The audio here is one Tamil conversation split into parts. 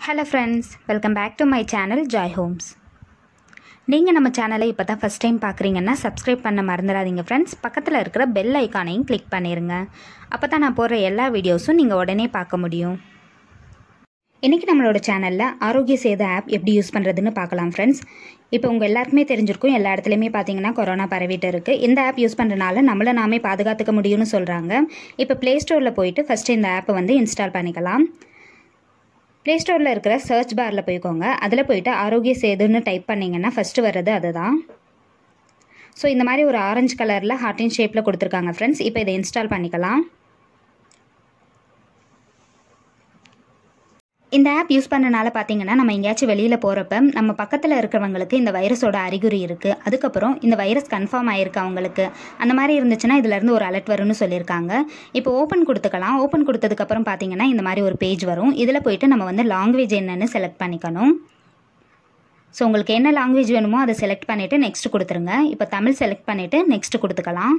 Hello friends welcome back to my channel Joy Homes நீங்கள் நம்ம சேனலை இப்போ தான் ஃபஸ்ட் டைம் பார்க்குறீங்கன்னா சப்ஸ்கிரைப் பண்ண மறந்துடாதீங்க ஃப்ரெண்ட்ஸ் பக்கத்தில் இருக்கிற பெல் ஐக்கானையும் கிளிக் பண்ணிடுங்க அப்போ தான் நான் போடுற எல்லா வீடியோஸும் நீங்கள் உடனே பார்க்க முடியும். இன்றைக்கி நம்மளோட சேனலில் ஆரோக்கிய சேது ஆப் எப்படி யூஸ் பண்ணுறதுன்னு பார்க்கலாம் ஃப்ரெண்ட்ஸ் இப்போ உங்கள் எல்லாருக்குமே தெரிஞ்சிருக்கும் எல்லா இடத்துலையுமே பார்த்தீங்கன்னா கொரோனா பரவிட்டு இருக்குது இந்த ஆப் யூஸ் பண்ணுறனால நம்மளை நாமே பாதுகாத்துக்க முடியும்னு சொல்கிறாங்க இப்போ ப்ளே ஸ்டோரில் போயிட்டு ஃபஸ்ட்டு இந்த ஆப்பை வந்து இன்ஸ்டால் பண்ணிக்கலாம். ப்ளே ஸ்டோரில் இருக்கிற சர்ச் பாரில் போய்க்கோங்க. அதில் போயிட்டு ஆரோக்கிய சேதுன்னு டைப் பண்ணிங்கன்னா ஃபஸ்ட்டு வர்றது அதுதான். ஸோ இந்த மாதிரி ஒரு ஆரஞ்சு கலரில் ஹார்டின் ஷேப்பில் கொடுத்துருக்காங்க ஃப்ரெண்ட்ஸ் இப்போ இதை இன்ஸ்டால் பண்ணிக்கலாம். இந்த ஆப் யூஸ் பண்ணனால பார்த்தீங்கன்னா நம்ம எங்கேயாச்சும் வெளியில் போகிறப்ப நம்ம பக்கத்தில் இருக்கிறவங்களுக்கு இந்த வைரஸோட அறிகுறி இருக்குது அதுக்கப்புறம் இந்த வைரஸ் கன்ஃபார்ம் ஆயிருக்கு அவங்களுக்கு. அந்த மாதிரி இருந்துச்சுன்னா இதுலேருந்து ஒரு அலர்ட் வரும்னு சொல்லியிருக்காங்க. இப்போ ஓப்பன் கொடுத்துக்கலாம். ஓப்பன் கொடுத்ததுக்கப்புறம் பார்த்தீங்கன்னா இந்த மாதிரி ஒரு பேஜ் வரும். இதில் போயிட்டு நம்ம வந்து லாங்குவேஜ் என்னன்னு செலக்ட் பண்ணிக்கணும். ஸோ உங்களுக்கு என்ன லாங்குவேஜ் வேணுமோ அதை செலக்ட் பண்ணிவிட்டு நெக்ஸ்ட் கொடுத்துருங்க. இப்போ தமிழ் செலக்ட் பண்ணிவிட்டு நெக்ஸ்ட் கொடுத்துக்கலாம்.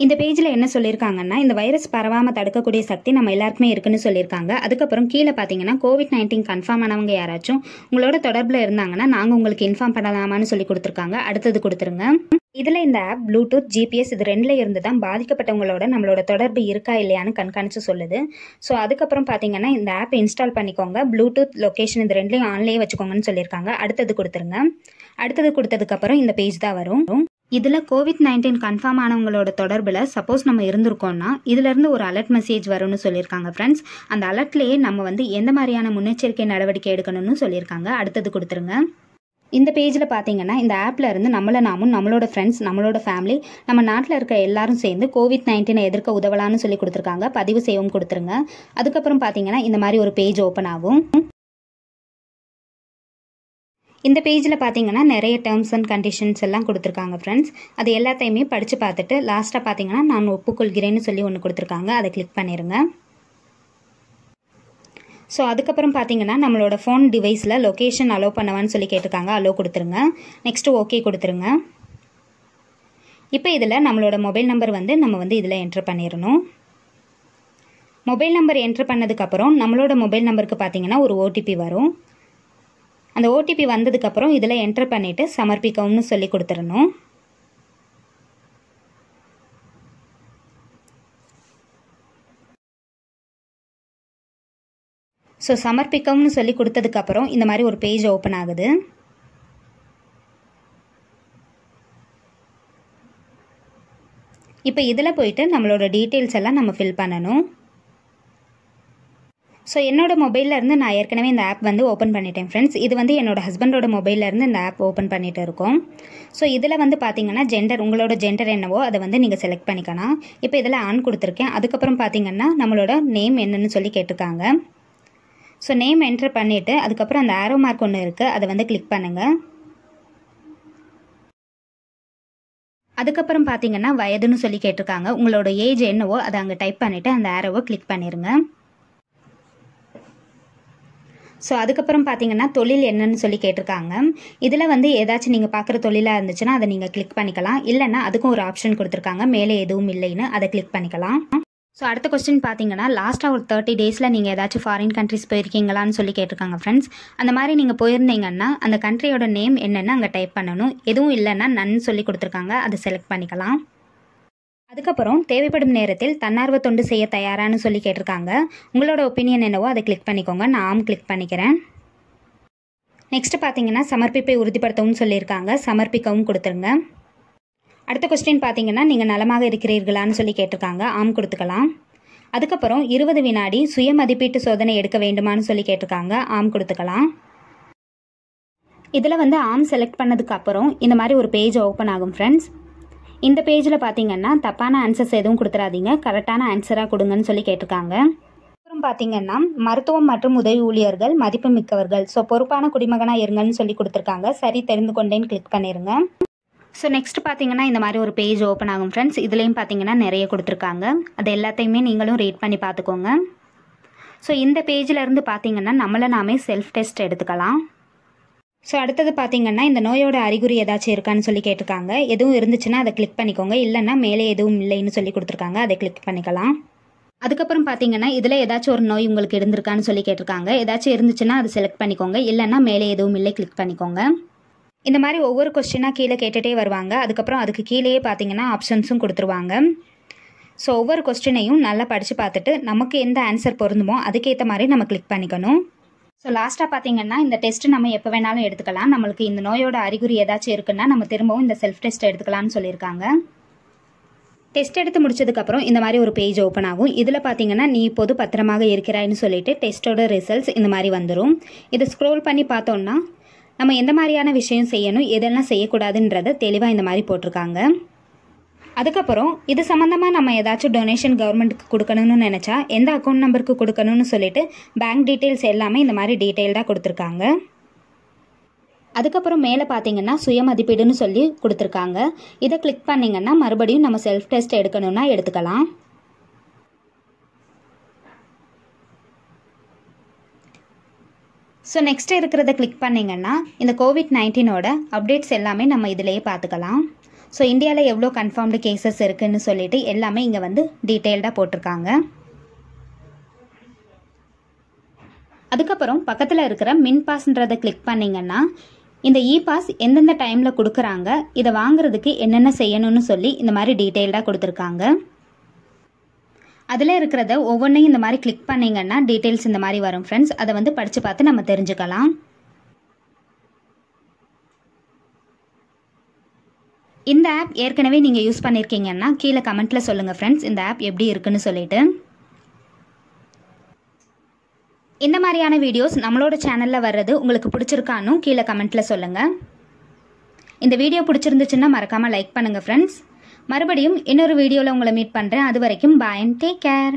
இந்த பேஜில் என்ன சொல்லியிருக்காங்கன்னா இந்த வைரஸ் பரவாமல் தடுக்கக்கூடிய சக்தி நம்ம எல்லாருக்குமே இருக்குன்னு சொல்லியிருக்காங்க அதுக்கப்புறம் கீழே பார்த்தீங்கன்னா கோவிட் நைன்டீன் கன்ஃபார்ம் ஆனவங்க யாராச்சும் உங்களோட தொடர்பில் இருந்தாங்கன்னா நாங்கள் உங்களுக்கு இன்ஃபார்ம் பண்ணலாமான்னு சொல்லி கொடுத்துருக்காங்க. அடுத்தது கொடுத்துருங்க. இதில் இந்த ஆப் ப்ளூடூத் ஜிபிஎஸ் இது ரெண்டில் இருந்து தான் பாதிக்கப்பட்டவங்களோட நம்மளோட தொடர்பு இருக்கா இல்லையான்னு கண்காணித்து சொல்லுது. ஸோ அதுக்கப்புறம் பார்த்தீங்கன்னா இந்த ஆப் இன்ஸ்டால் பண்ணிக்கோங்க. ப்ளூடூத் லொக்கேஷன் இது ரெண்டுலையும் ஆன்லேயே வச்சுக்கோங்கன்னு சொல்லியிருக்காங்க அடுத்தது கொடுத்துருங்க. அடுத்தது கொடுத்ததுக்கப்புறம் இந்த பேஜ் தான் வரும். இதில் கோவிட் நைன்டீன் கன்ஃபார்ம் ஆனவங்களோட தொடர்பில் சப்போஸ் நம்ம இருந்திருக்கோம்னா இதுலேருந்து ஒரு அலர்ட் மெசேஜ் வரும்னு சொல்லியிருக்காங்க ஃப்ரெண்ட்ஸ் அந்த அலர்ட்லேயே நம்ம வந்து எந்த மாதிரியான முன்னெச்சரிக்கை நடவடிக்கை எடுக்கணும்னு சொல்லியிருக்காங்க. அடுத்தது கொடுத்துருங்க. இந்த பேஜில் பார்த்தீங்கன்னா இந்த ஆப்பில் இருந்து நம்மளை நாமும் நம்மளோட ஃப்ரெண்ட்ஸ் நம்மளோட ஃபேமிலி நம்ம நாட்டில் இருக்க எல்லாரும் சேர்ந்து கோவிட் நைன்டீனை எதிர்க்க உதவலான்னு சொல்லி கொடுத்துருக்காங்க. பதிவு செய்யவும் கொடுத்துருங்க. அதுக்கப்புறம் பார்த்தீங்கன்னா இந்த மாதிரி ஒரு பேஜ் ஓப்பன் ஆகும். இந்த பேஜில் பார்த்தீங்கன்னா நிறைய டேர்ம்ஸ் அண்ட் கண்டிஷன்ஸ் எல்லாம் கொடுத்துருக்காங்க ஃப்ரெண்ட்ஸ் அது எல்லாத்தையுமே படித்து பார்த்துட்டு லாஸ்ட்டாக பார்த்தீங்கன்னா நான் ஒப்புக்கொள்கிறேன்னு சொல்லி ஒன்று கொடுத்துருக்காங்க. அதை கிளிக் பண்ணிடுங்க ஸோ அதுக்கப்புறம் பார்த்தீங்கன்னா நம்மளோட ஃபோன் டிவைஸில் லொக்கேஷன் அலோவ் பண்ணவான்னு சொல்லி கேட்டிருக்காங்க. அலோவ் கொடுத்துருங்க. நெக்ஸ்ட்டு ஓகே கொடுத்துருங்க. இப்போ இதில் நம்மளோட மொபைல் நம்பர் வந்து நம்ம வந்து இதில் என்ட்ரு பண்ணிடணும் மொபைல் நம்பர் என்ட்ரு பண்ணதுக்கப்புறம் நம்மளோட மொபைல் நம்பருக்கு பார்த்தீங்கன்னா ஒரு ஓடிபி வரும். அந்த ஓடிபி வந்ததுக்கப்புறம் இதில் என்டர் பண்ணிவிட்டு சமர்ப்பிக்கவும்னு சொல்லி கொடுத்துடணும். ஸோ சமர்ப்பிக்கவும்னு சொல்லி கொடுத்ததுக்கப்புறம் இந்த மாதிரி ஒரு பேஜ் ஓப்பன் ஆகுது. இப்போ இதில் போயிட்டு நம்மளோட டீட்டெயில்ஸ் எல்லாம் நம்ம ஃபில் பண்ணணும். ஸோ என்னோட மொபைலில் இருந்து நான் ஏற்கனவே இந்த ஆப் வந்து ஓப்பன் பண்ணிட்டேன் ஃப்ரெண்ட்ஸ் இது வந்து என்னோட ஹஸ்பண்டோட மொபைலேருந்து இந்த ஆப் ஓப்பன் பண்ணிட்டு இருக்கோம். ஸோ இதில் வந்து பார்த்தீங்கன்னா ஜெண்டர் உங்களோட ஜெண்டர் என்னவோ அதை வந்து நீங்கள் செலக்ட் பண்ணிக்கலாம். இப்போ இதில் ஆன் கொடுத்துருக்கேன். அதுக்கப்புறம் பார்த்தீங்கன்னா நம்மளோட நேம் என்னன்னு சொல்லி கேட்டிருக்காங்க. ஸோ நேம் என்டர் பண்ணிவிட்டு அதுக்கப்புறம் அந்த ஆரோ மார்க் ஒன்று இருக்குது அதை வந்து கிளிக் பண்ணுங்கள் அதுக்கப்புறம் பார்த்தீங்கன்னா வயதுன்னு சொல்லி கேட்டிருக்காங்க. உங்களோட ஏஜ் என்னவோ அதை அங்கே டைப் பண்ணிவிட்டு அந்த ஆரோவை கிளிக் பண்ணிடுங்க ஸோ அதுக்கப்புறம் பார்த்தீங்கன்னா தொழில் என்னன்னு சொல்லி கேட்டிருக்காங்க. இதில் வந்து ஏதாச்சும் நீங்கள் பார்க்குற தொழிலாக இருந்துச்சுன்னா அதை நீங்கள் கிளிக் பண்ணிக்கலாம். இல்லைன்னா அதுக்கும் ஒரு ஆப்ஷன் கொடுத்துருக்காங்க. மேலே எதுவும் இல்லைன்னு அதை கிளிக் பண்ணிக்கலாம். ஸோ அடுத்த கொஸ்டின் பார்த்தீங்கன்னா லாஸ்ட்டாக ஒரு தேர்ட்டி டேஸில் நீங்கள் ஏதாச்சும் ஃபாரின் கண்ட்ரிஸ் போயிருக்கீங்களான்னு சொல்லி கேட்டிருக்காங்க ஃப்ரெண்ட்ஸ் அந்த மாதிரி நீங்கள் போயிருந்தீங்கன்னா அந்த கண்ட்ரியோட நேம் என்னென்னு அங்கே டைப் பண்ணணும். எதுவும் இல்லைன்னா நன் சொல்லி கொடுத்துருக்காங்க. அதை செலக்ட் பண்ணிக்கலாம். அதுக்கப்புறம் தேவைப்படும் நேரத்தில் தன்னார்வ தொண்டு செய்ய தயாரான்னு சொல்லி கேட்டிருக்காங்க. உங்களோட ஒப்பீனியன் என்னவோ அதை கிளிக் பண்ணிக்கோங்க. நான் ஆம் கிளிக் பண்ணிக்கிறேன். நெக்ஸ்ட் பார்த்தீங்கன்னா சமர்ப்பிப்பை உறுதிப்படுத்தவும் சொல்லியிருக்காங்க. சமர்ப்பிக்கவும் கொடுத்துருங்க. அடுத்த கொஸ்டின் பார்த்தீங்கன்னா நீங்கள் நலமாக இருக்கிறீர்களான்னு சொல்லி கேட்டிருக்காங்க. ஆம் கொடுத்துக்கலாம். அதுக்கப்புறம் இருபது வினாடி சுய மதிப்பீட்டு சோதனை எடுக்க வேண்டுமான்னு சொல்லி கேட்டிருக்காங்க. ஆம் கொடுத்துக்கலாம். இதில் வந்து ஆம் செலக்ட் பண்ணதுக்கு அப்புறம் இந்த மாதிரி ஒரு பேஜ் ஓப்பன் ஆகும் ஃப்ரெண்ட்ஸ் இந்த பேஜில் பார்த்தீங்கன்னா தப்பான ஆன்சர்ஸ் எதுவும் கொடுத்துறாதீங்க. கரெக்டான ஆன்சராக கொடுங்கன்னு சொல்லி கேட்டிருக்காங்க. அப்புறம் பார்த்தீங்கன்னா மருத்துவம் மற்றும் உதவி ஊழியர்கள் மதிப்பு மிக்கவர்கள். ஸோ பொறுப்பான குடிமகனாக இருங்கன்னு சொல்லி கொடுத்துருக்காங்க. சரி தெரிந்து கொண்டேன்னு கிளிக் பண்ணிடுங்க ஸோ நெக்ஸ்ட் பார்த்தீங்கன்னா இந்த மாதிரி ஒரு பேஜ் ஓப்பன் ஆகும் ஃப்ரெண்ட்ஸ் இதுலேயும் பார்த்தீங்கன்னா நிறைய கொடுத்துருக்காங்க. அது எல்லாத்தையுமே நீங்களும் ரீட் பண்ணி பார்த்துக்கோங்க ஸோ இந்த பேஜில் இருந்து பார்த்தீங்கன்னா நம்மளை நாமே செல்ஃப் டெஸ்ட் எடுத்துக்கலாம். ஸோ அடுத்தது பார்த்தீங்கன்னா இந்த நோயோட அறிகுறி ஏதாச்சும் இருக்கான்னு சொல்லி கேட்டிருக்காங்க. எதுவும் இருந்துச்சுன்னா அதை கிளிக் பண்ணிக்கோங்க. இல்லைன்னா மேலே எதுவும் இல்லைன்னு சொல்லி கொடுத்துருக்காங்க. அதை கிளிக் பண்ணிக்கலாம். அதுக்கப்புறம் பார்த்தீங்கன்னா இதில் ஏதாச்சும் ஒரு நோய் உங்களுக்கு இருந்திருக்கான்னு சொல்லி கேட்டிருக்காங்க. ஏதாச்சும் இருந்துச்சுன்னா அது செலக்ட் பண்ணிக்கோங்க. இல்லைன்னா மேலே எதுவும் இல்லை கிளிக் பண்ணிக்கோங்க. இந்த மாதிரி ஒவ்வொரு கொஸ்டினாக கீழே கேட்டுகிட்டே வருவாங்க. அதுக்கப்புறம் அதுக்கு கீழேயே பார்த்தீங்கன்னா ஆப்ஷன்ஸும் கொடுத்துருவாங்க. ஸோ ஒவ்வொரு கொஸ்டினையும் நல்லா படித்து பார்த்துட்டு நமக்கு எந்த ஆன்சர் பொருந்துமோ அதுக்கேற்ற மாதிரி நம்ம கிளிக் பண்ணிக்கணும். ஸோ லாஸ்ட்டாக பார்த்தீங்கன்னா இந்த டெஸ்ட் நம்ம எப்போ வேணாலும் எடுத்துக்கலாம். நம்மளுக்கு இந்த நோயோட அறிகுறி ஏதாச்சும் இருக்குன்னா நம்ம திரும்பவும் இந்த செல்ஃப் டெஸ்ட் எடுத்துக்கலாம்னு சொல்லியிருக்காங்க. டெஸ்ட் எடுத்து முடிச்சதுக்கப்புறம் இந்த மாதிரி ஒரு பேஜ் ஓப்பன் ஆகும். இதில் பார்த்தீங்கன்னா நீ இப்போது பத்திரமாக இருக்கிறாய்னு சொல்லிட்டு டெஸ்ட்டோட ரிசல்ட்ஸ் இந்த மாதிரி வந்துடும் இதை ஸ்க்ரோல் பண்ணி பார்த்தோம்னா நம்ம எந்த மாதிரியான விஷயம் செய்யணும் எதெல்லாம் செய்யக்கூடாதுன்றதை தெளிவாக இந்த மாதிரி போட்டிருக்காங்க. அதுக்கப்புறம் இது சம்மந்தமாக நம்ம ஏதாச்சும் டொனேஷன் கவர்மெண்ட்டுக்கு கொடுக்கணும்னு நினச்சா எந்த அக்கௌண்ட் நம்பருக்கு கொடுக்கணும்னு சொல்லிட்டு பேங்க் டீட்டெயில்ஸ் எல்லாமே இந்த மாதிரி டீட்டெயில்டாக கொடுத்துருக்காங்க. அதுக்கப்புறம் மேலே பார்த்தீங்கன்னா சுய மதிப்பீடுன்னு சொல்லி கொடுத்துருக்காங்க. இதை கிளிக் பண்ணிங்கன்னா மறுபடியும் நம்ம செல்ஃப் டெஸ்ட் எடுக்கணும்னா எடுத்துக்கலாம். ஸோ நெக்ஸ்ட் இருக்கிறத கிளிக் பண்ணிங்கன்னா இந்த கோவிட் நைன்டீனோட அப்டேட்ஸ் எல்லாமே நம்ம இதிலேயே பார்த்துக்கலாம் ஸோ இந்தியாவில் எவ்வளோ கன்ஃபார்ம்டு கேசஸ் இருக்குதுன்னு சொல்லிட்டு எல்லாமே இங்கே வந்து டீட்டெயில்டாக போட்டிருக்காங்க. அதுக்கப்புறம் பக்கத்தில் இருக்கிற மின் பாஸ்ன்றதை கிளிக் பண்ணிங்கன்னா இந்த இ பாஸ் எந்தெந்த டைமில் கொடுக்குறாங்க இதை வாங்குறதுக்கு என்னென்ன செய்யணும்னு சொல்லி இந்த மாதிரி டீட்டெயில்டாக கொடுத்துருக்காங்க. அதில் இருக்கிறத ஒவ்வொன்றையும் இந்த மாதிரி கிளிக் பண்ணிங்கன்னா டீட்டெயில்ஸ் இந்த மாதிரி வரும் ஃப்ரெண்ட்ஸ் அதை வந்து படித்து பார்த்து நம்ம தெரிஞ்சுக்கலாம். இந்த ஆப் ஏற்கனவே நீங்கள் யூஸ் பண்ணியிருக்கீங்கன்னா கீழே கமெண்ட்டில் சொல்லுங்கள் ஃப்ரெண்ட்ஸ் இந்த ஆப் எப்படி இருக்குன்னு சொல்லிட்டு. இந்த மாதிரியான வீடியோஸ் நம்மளோட சேனலில் வர்றது உங்களுக்கு பிடிச்சிருக்கான்னு கீழே கமெண்ட்டில் சொல்லுங்கள் இந்த வீடியோ பிடிச்சிருந்துச்சுன்னா மறக்காமல் லைக் பண்ணுங்கள் ஃப்ரெண்ட்ஸ் மறுபடியும் இன்னொரு வீடியோவில் உங்களை மீட் பண்ணுறேன் அது வரைக்கும் பாய் அண்ட் டேக் கேர்